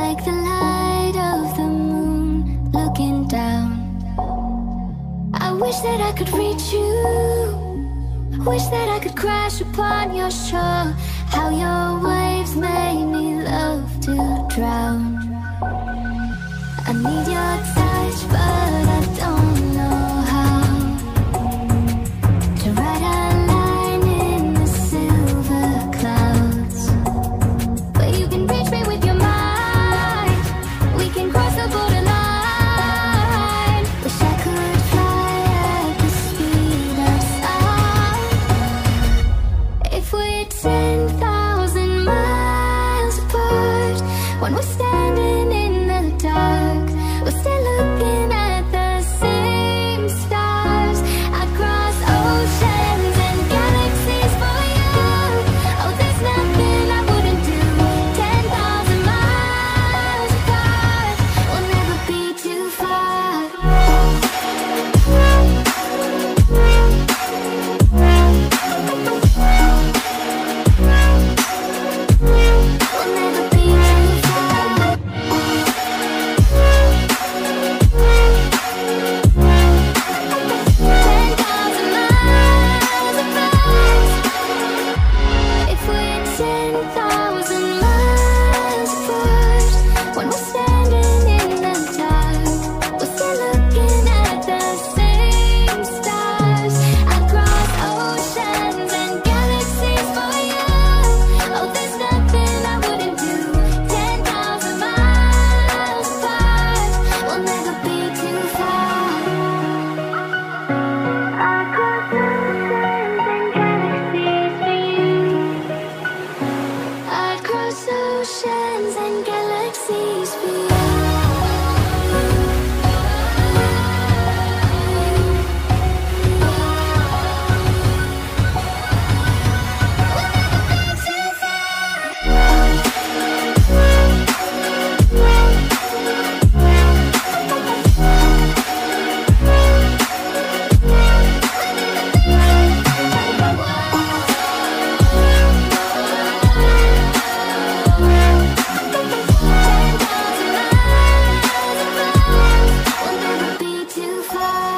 like the light of the moon looking down. I wish that I could reach you. Wish that I could crash upon your shore. How your waves made me love to drown. 10,000 miles apart. When we stand fly.